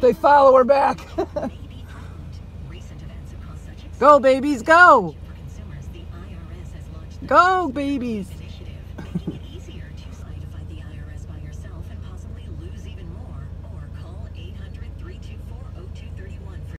They follow her back. go, babies, go! Go, babies!